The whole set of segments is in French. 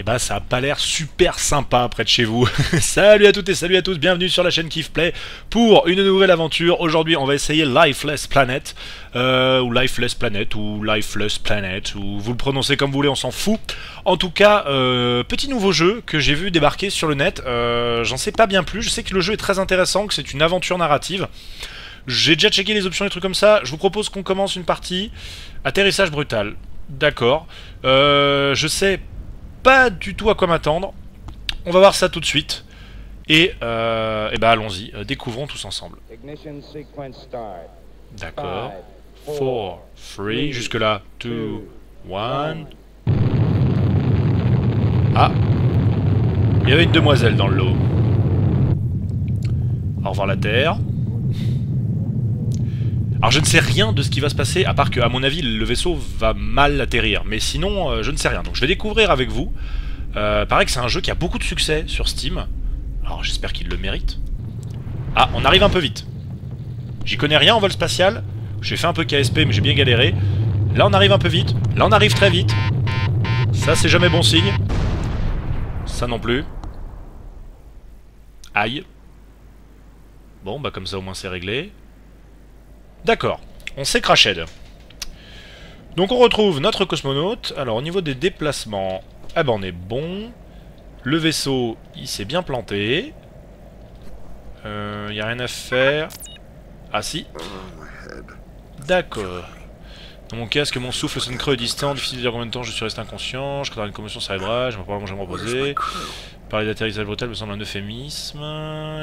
et bah ça a pas l'air super sympa près de chez vous. salut à toutes et salut à tous, bienvenue sur la chaîne Kiff Play pour une nouvelle aventure. Aujourd'hui on va essayer Lifeless Planet, euh, ou Lifeless Planet, ou Lifeless Planet, ou vous le prononcez comme vous voulez, on s'en fout. En tout cas, euh, petit nouveau jeu que j'ai vu débarquer sur le net, euh, j'en sais pas bien plus, je sais que le jeu est très intéressant, que c'est une aventure narrative. J'ai déjà checké les options et trucs comme ça, je vous propose qu'on commence une partie. Atterrissage brutal. D'accord. Je sais pas du tout à quoi m'attendre. On va voir ça tout de suite. Et, euh, et bah allons-y, euh, découvrons tous ensemble. D'accord. 4, 3, jusque là. 2, 1. Ah Il y avait une demoiselle dans le lot. Au revoir la Terre. Alors je ne sais rien de ce qui va se passer, à part que, à mon avis, le vaisseau va mal atterrir. Mais sinon, euh, je ne sais rien. Donc je vais découvrir avec vous. Euh, pareil que c'est un jeu qui a beaucoup de succès sur Steam. Alors j'espère qu'il le mérite. Ah, on arrive un peu vite. J'y connais rien en vol spatial. J'ai fait un peu KSP, mais j'ai bien galéré. Là, on arrive un peu vite. Là, on arrive très vite. Ça, c'est jamais bon signe. Ça non plus. Aïe. Bon, bah comme ça, au moins, c'est réglé. D'accord, on s'est crashed. Donc on retrouve notre cosmonaute. Alors au niveau des déplacements, ah ben on est bon. Le vaisseau, il s'est bien planté. Il euh, n'y a rien à faire. Ah si. D'accord. Dans mon casque, mon souffle sonne creux et distant. Difficile de dire combien de temps je suis resté inconscient. Je crois une commotion cérébrale. Je me probablement me reposer. Parler d'atterrissage brutal me semble un euphémisme.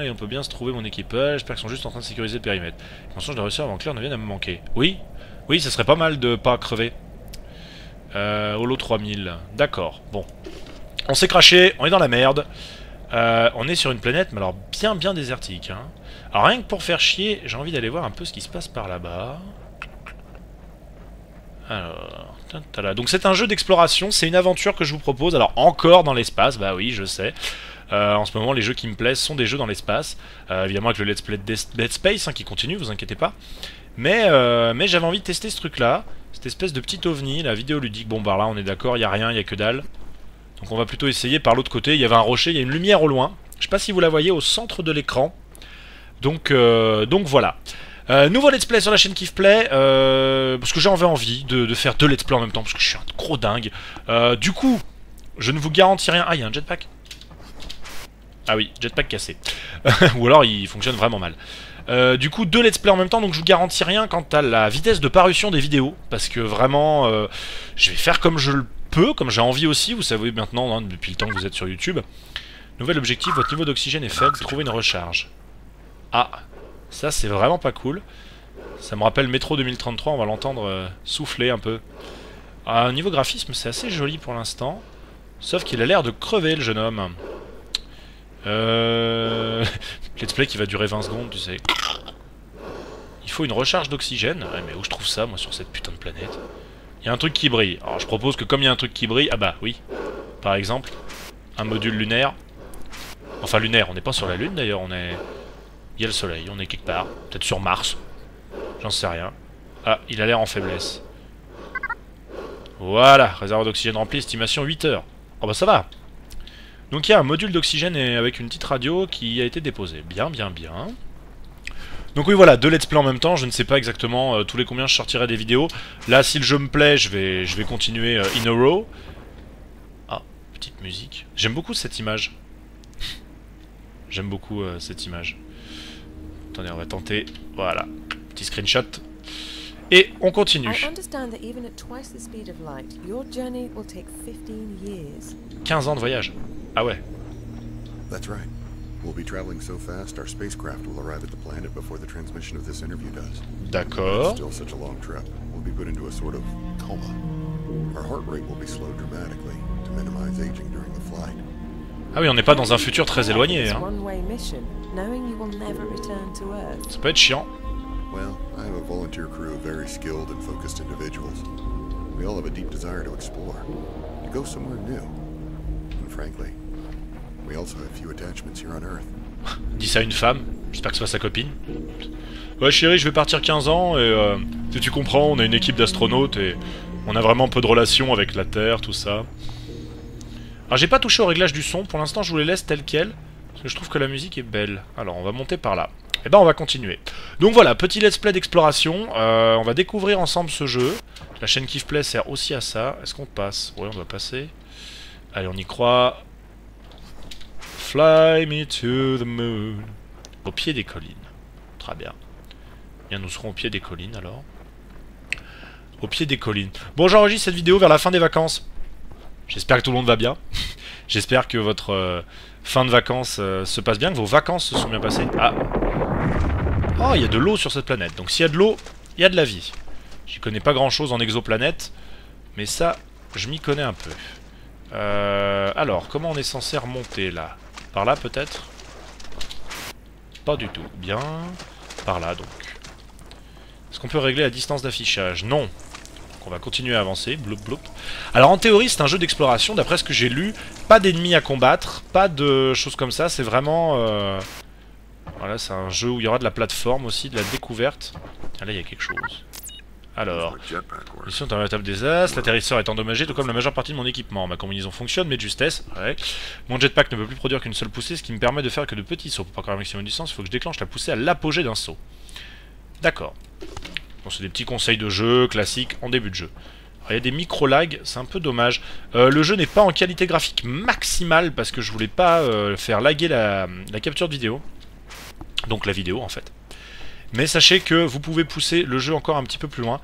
Et on peut bien se trouver mon équipage. J'espère qu'ils sont juste en train de sécuriser le périmètre. Attention, je dois réussir avant que l'heure ne vienne à me manquer. Oui Oui, ça serait pas mal de pas crever. Euh, Holo 3000. D'accord, bon. On s'est craché, on est dans la merde. Euh, on est sur une planète, mais alors bien bien désertique. Hein. Alors rien que pour faire chier, j'ai envie d'aller voir un peu ce qui se passe par là-bas. Alors, donc c'est un jeu d'exploration, c'est une aventure que je vous propose. Alors encore dans l'espace, bah oui, je sais. Euh, en ce moment, les jeux qui me plaisent sont des jeux dans l'espace. Euh, évidemment avec le Let's Play Dead Space hein, qui continue, vous inquiétez pas. Mais, euh, mais j'avais envie de tester ce truc-là, cette espèce de petit ovni, la vidéo ludique. Bon bah là, on est d'accord, il y a rien, il y a que dalle. Donc on va plutôt essayer par l'autre côté. Il y avait un rocher, il y a une lumière au loin. Je sais pas si vous la voyez au centre de l'écran. Donc, donc voilà. Euh, nouveau let's play sur la chaîne Kiffplay, euh, parce que j'en avais envie de, faire deux let's play en même temps, parce que je suis un gros dingue. Euh, du coup, je ne vous garantis rien. Ah, il y a un jetpack Ah oui, jetpack cassé. Ou alors il fonctionne vraiment mal. Euh, du coup, deux let's play en même temps, donc je vous garantis rien quant à la vitesse de parution des vidéos, parce que vraiment, je vais faire comme je le peux, comme j'ai envie aussi, vous savez maintenant, hein, depuis le temps que vous êtes sur YouTube. Nouvel objectif, votre niveau d'oxygène est faible, trouvez une recharge. Ah, ça, c'est vraiment pas cool. Ça me rappelle Metro 2033, on va l'entendre euh, souffler un peu. À niveau graphisme, c'est assez joli pour l'instant. Sauf qu'il a l'air de crever, le jeune homme. Euh... Let's play qui va durer 20 secondes, tu sais. Il faut une recharge d'oxygène. mais où je trouve ça, moi, sur cette putain de planète? Il y a un truc qui brille. Alors, je propose que comme il y a un truc qui brille... Ah bah, oui. Par exemple, un module lunaire. Enfin, lunaire, on n'est pas sur la Lune, d'ailleurs, on est... Il y a le soleil, on est quelque part. Peut-être sur Mars. J'en sais rien. Ah, il a l'air en faiblesse. Voilà, réservoir d'oxygène rempli, estimation 8 heures. Oh bah ça va Donc il y a un module d'oxygène avec une petite radio qui a été déposé. Bien, bien, bien. Donc oui voilà, deux let's play en même temps, je ne sais pas exactement euh, tous les combien je sortirai des vidéos. Là, si le jeu me plaît, je vais, je vais continuer euh, in a row. Ah, petite musique. J'aime beaucoup cette image. J'aime beaucoup euh, cette image. Attendez, on va tenter. Voilà. Petit screenshot. Et on continue. 15 ans de voyage. Ah ouais. That's right. We'll be traveling so fast, our spacecraft will arrive at the planet before the transmission of this interview does. D'accord. Still such a long trip. We'll be put into a sort of coma. Our heart rate will be slowed dramatically to minimize aging during the flight. Ah oui, on n'est pas dans un futur très éloigné. Hein. Ça peut être chiant. Well, I have a volunteer crew of very skilled and focused individuals. We all have a deep desire to explore, to go somewhere new. And frankly, we also have few attachments here on Earth. Dis ça à une femme, j'espère que ce soit sa copine. Ouais chérie, je vais partir 15 ans et euh, si tu comprends, on est une équipe d'astronautes et on a vraiment peu de relations avec la Terre, tout ça. Alors j'ai pas touché au réglage du son, pour l'instant je vous les laisse telles quelles, parce que je trouve que la musique est belle. Alors on va monter par là. Et eh ben on va continuer. Donc voilà, petit let's play d'exploration, euh, on va découvrir ensemble ce jeu. La chaîne Kiffplay sert aussi à ça. Est-ce qu'on passe? Oui, on doit passer. Allez, on y croit. Fly me to the moon. Au pied des collines. Très bien. Bien, nous serons au pied des collines alors. Au pied des collines. Bon, j'enregistre cette vidéo vers la fin des vacances. J'espère que tout le monde va bien. J'espère que votre euh, fin de vacances euh, se passe bien, que vos vacances se sont bien passées. Ah Oh, il y a de l'eau sur cette planète. Donc s'il y a de l'eau, il y a de la vie. J'y connais pas grand chose en exoplanète, mais ça, je m'y connais un peu. Euh, alors, comment on est censé remonter là? Par là peut-être? Pas du tout. Bien. Par là donc. Est-ce qu'on peut régler la distance d'affichage? Non. On va continuer à avancer. Bloup bloup. Alors en théorie, c'est un jeu d'exploration. D'après ce que j'ai lu, pas d'ennemis à combattre, pas de choses comme ça. C'est vraiment... Euh, voilà, c'est un jeu où il y aura de la plateforme aussi, de la découverte. Ah là, il y a quelque chose. Alors, mission dans la table des As, l'atterrisseur est endommagé, tout comme la majeure partie de mon équipement. Ma combinaison fonctionne, mais de justesse. Mon jetpack ne peut plus produire qu'une seule poussée, ce qui me permet de faire que de petits sauts. Pour encore un maximum de distance, il faut que je déclenche la poussée à l'apogée d'un saut. D'accord. C'est des petits conseils de jeu classiques en début de jeu. il y a des micro-lags, c'est un peu dommage. Euh, le jeu n'est pas en qualité graphique maximale parce que je voulais pas euh, faire laguer la, la capture de vidéo. Donc la vidéo en fait. Mais sachez que vous pouvez pousser le jeu encore un petit peu plus loin.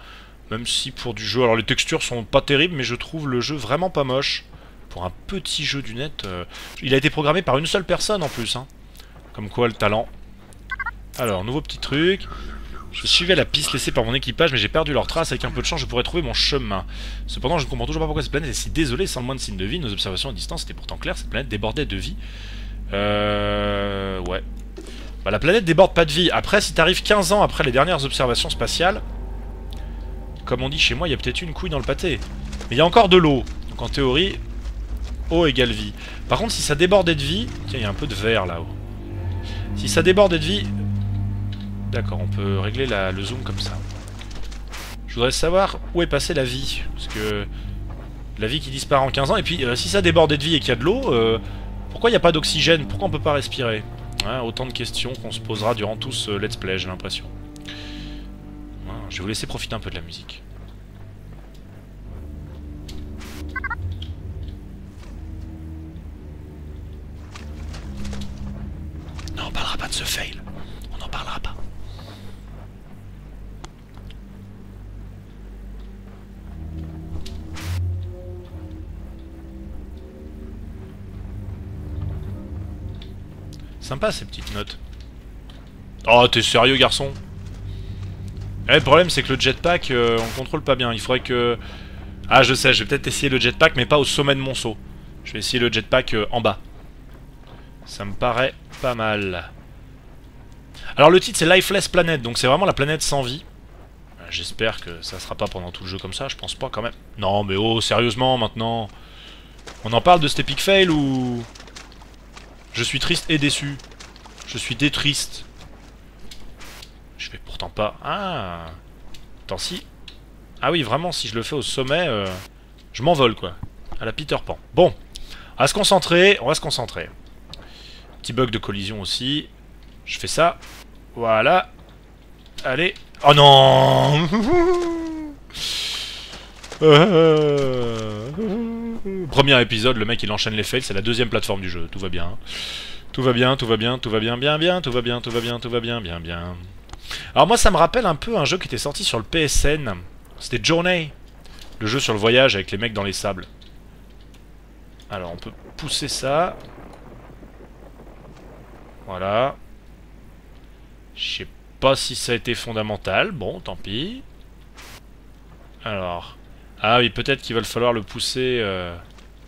Même si pour du jeu... Alors les textures sont pas terribles, mais je trouve le jeu vraiment pas moche. Pour un petit jeu du net... Euh, il a été programmé par une seule personne en plus. Hein. Comme quoi le talent. Alors, nouveau petit truc. Je suivais la piste laissée par mon équipage, mais j'ai perdu leur trace. Avec un peu de chance, je pourrais trouver mon chemin. Cependant, je ne comprends toujours pas pourquoi cette planète est si désolée sans le moins de signes de vie. Nos observations à distance étaient pourtant claires. Cette planète débordait de vie. Euh... Ouais. Bah, la planète déborde pas de vie. Après, si t'arrives 15 ans après les dernières observations spatiales, comme on dit chez moi, il y a peut-être une couille dans le pâté. Mais il y a encore de l'eau. Donc en théorie, eau égale vie. Par contre, si ça débordait de vie... Tiens, il y a un peu de verre là-haut. Si ça débordait de vie... D'accord, on peut régler le zoom comme ça. Je voudrais savoir où est passée la vie. Parce que... La vie qui disparaît en 15 ans. Et puis, euh, si ça débordait de vie et qu'il y a de l'eau, euh, pourquoi il n'y a pas d'oxygène? Pourquoi on peut pas respirer? Autant de questions qu'on se posera durant tout ce let's play, j'ai l'impression. je vais vous laisser profiter un peu de la musique. Non, on parlera pas de ce fail. On n'en parlera pas. Sympa ces petites notes. Oh, t'es sérieux, garçon? Eh, Le problème, c'est que le jetpack, euh, on contrôle pas bien. Il faudrait que... Ah, je sais, je vais peut-être essayer le jetpack, mais pas au sommet de mon saut. Je vais essayer le jetpack euh, en bas. Ça me paraît pas mal. Alors, le titre, c'est Lifeless Planet, donc c'est vraiment la planète sans vie. Euh, j'espère que ça sera pas pendant tout le jeu comme ça, je pense pas quand même. Non, mais oh, sérieusement, maintenant... On en parle de cet epic fail ou... Je suis triste et déçu. Je suis détriste. Je vais pourtant pas... Ah Attends, si... Ah oui, vraiment, si je le fais au sommet, euh, je m'envole, quoi. À la Peter Pan. Bon, on va se concentrer, on va se concentrer. Petit bug de collision aussi. Je fais ça. Voilà. Allez. Oh non Premier épisode, le mec il enchaîne les fails, c'est la deuxième plateforme du jeu, tout va bien. Tout va bien, tout va bien, tout va bien, bien, bien, tout va bien, tout va bien, tout va bien, bien, bien. Alors moi ça me rappelle un peu un jeu qui était sorti sur le PSN, c'était Journey, le jeu sur le voyage avec les mecs dans les sables. Alors on peut pousser ça. Voilà. Je sais pas si ça a été fondamental, bon tant pis. Alors, ah oui, peut-être qu'il va falloir le pousser... Euh,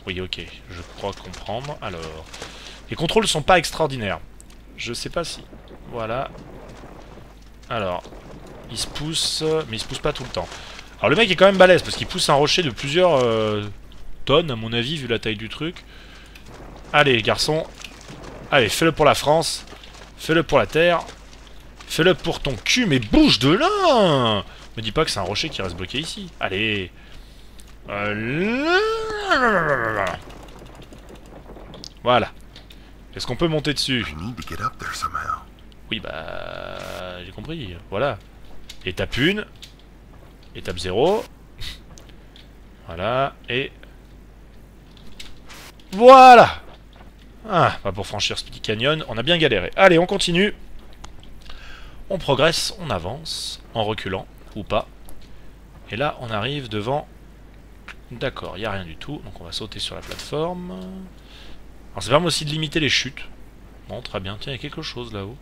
oui, ok, je crois comprendre. Alors, les contrôles sont pas extraordinaires. Je sais pas si... Voilà. Alors, il se pousse, mais il se pousse pas tout le temps. Alors le mec est quand même balèze, parce qu'il pousse un rocher de plusieurs euh, tonnes, à mon avis, vu la taille du truc. Allez, garçon. Allez, fais-le pour la France. Fais-le pour la Terre. Fais-le pour ton cul, mais bouge de là Me dis pas que c'est un rocher qui reste bloqué ici. Allez Voilà. Est-ce qu'on peut monter dessus. Oui, bah... J'ai compris. Voilà. Étape 1. Étape 0. Voilà. Et... Voilà Ah, pas pour franchir ce petit canyon. On a bien galéré. Allez, on continue. On progresse, on avance, en reculant, ou pas. Et là, on arrive devant... D'accord, il n'y a rien du tout. Donc on va sauter sur la plateforme. Alors ça permet aussi de limiter les chutes. Bon, très bien. Tiens, il y a quelque chose là-haut.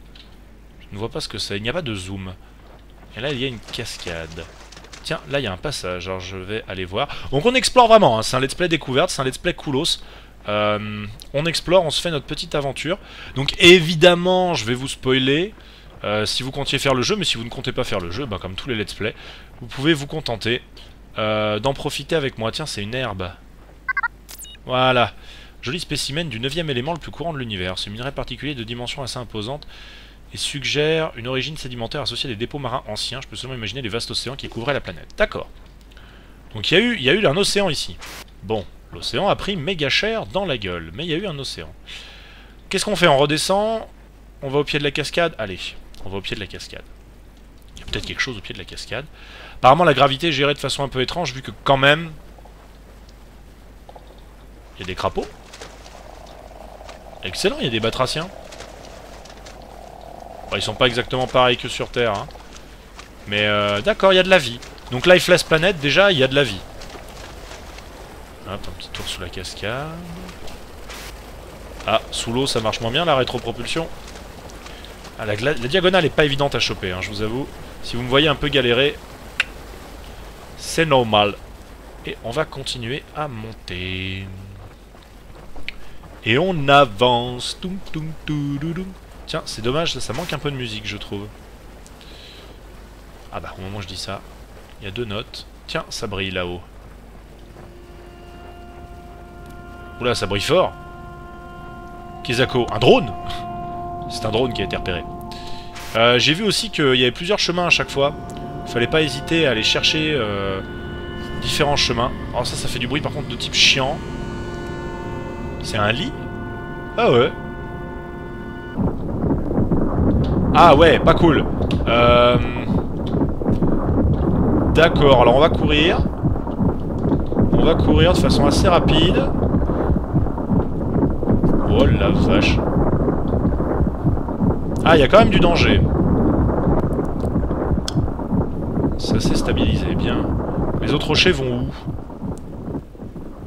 Je ne vois pas ce que c'est. Il n'y a pas de zoom. Et là, il y a une cascade. Tiens, là, il y a un passage. Alors, je vais aller voir. Donc, on explore vraiment. Hein. C'est un let's play découverte. C'est un let's play coolos. Euh, on explore, on se fait notre petite aventure. Donc, évidemment, je vais vous spoiler. Euh, si vous comptiez faire le jeu, mais si vous ne comptez pas faire le jeu, bah, comme tous les let's play, vous pouvez vous contenter euh, d'en profiter avec moi. Tiens, c'est une herbe. Voilà. Joli spécimen du 9 élément le plus courant de l'univers. Ce minerai particulier de dimension assez imposante et suggère une origine sédimentaire associée à des dépôts marins anciens. Je peux seulement imaginer les vastes océans qui couvraient la planète. D'accord. Donc il y, a eu, y a eu un océan ici. Bon, l'océan a pris méga cher dans la gueule, mais il y a eu un océan. Qu'est-ce qu'on fait? On redescend? On va au pied de la cascade? Allez, on va au pied de la cascade. Il y a peut-être quelque chose au pied de la cascade. Apparemment la gravité est gérée de façon un peu étrange, vu que quand même... Il y a des crapauds. Excellent, il y a des batraciens. Bon, ils sont pas exactement pareils que sur Terre. Hein. Mais euh, d'accord, il y a de la vie. Donc Lifeless Planet, déjà, il y a de la vie. Hop, un petit tour sous la cascade. Ah, sous l'eau, ça marche moins bien, la rétropropulsion. Ah, la, diagonale est pas évidente à choper, hein, je vous avoue. Si vous me voyez un peu galérer, c'est normal. Et on va continuer à monter. Et on avance. Tiens, c'est dommage, ça manque un peu de musique, je trouve. Ah bah, au moment où je dis ça, il y a deux notes. Tiens, ça brille là-haut. Oula, ça brille fort. Kizako, un drone C'est un drone qui a été repéré. Euh, J'ai vu aussi qu'il y avait plusieurs chemins à chaque fois. Il fallait pas hésiter à aller chercher euh, différents chemins. Alors ça, ça fait du bruit par contre de type chiant. C'est un lit? Ah ouais. Ah ouais, pas cool. Euh... D'accord, alors on va courir. On va courir de façon assez rapide. Oh la vache. Ah, il y a quand même du danger. Ça s'est stabilisé, bien. Les autres rochers vont où?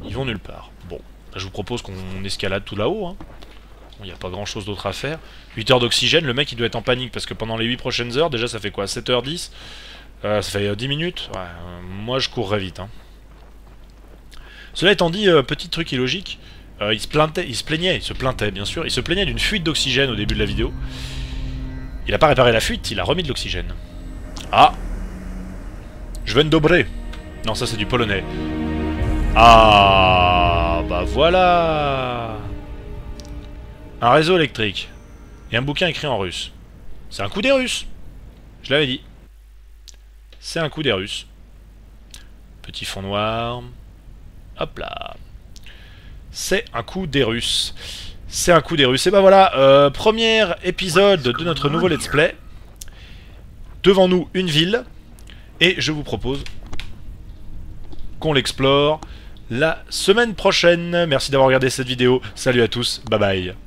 Ils vont nulle part. Bon, je vous propose qu'on escalade tout là-haut. Hein. Il n'y a pas grand chose d'autre à faire. 8 heures d'oxygène, le mec il doit être en panique parce que pendant les 8 prochaines heures, déjà ça fait quoi? 7h10 euh, Ça fait 10 euh, minutes? Ouais, euh, Moi je courrais vite. Hein. Cela étant dit, petit truc illogique, il, se plaintait, il se plaignait, il se plaintait bien sûr, il se plaignait d'une fuite d'oxygène au début de la vidéo. Il n'a pas réparé la fuite, il a remis de l'oxygène. Ah Je veux une. Non, ça c'est du polonais. Ah Bah voilà Un réseau électrique. Et un bouquin écrit en russe. C'est un coup des Russes Je l'avais dit. C'est un coup des Russes. Petit fond noir. Hop là. C'est un coup des Russes. C'est un coup des Russes. Et ben voilà, euh, premier épisode de notre nouveau let's play. Devant nous, une ville. Et je vous propose qu'on l'explore la semaine prochaine. Merci d'avoir regardé cette vidéo. Salut à tous, bye bye.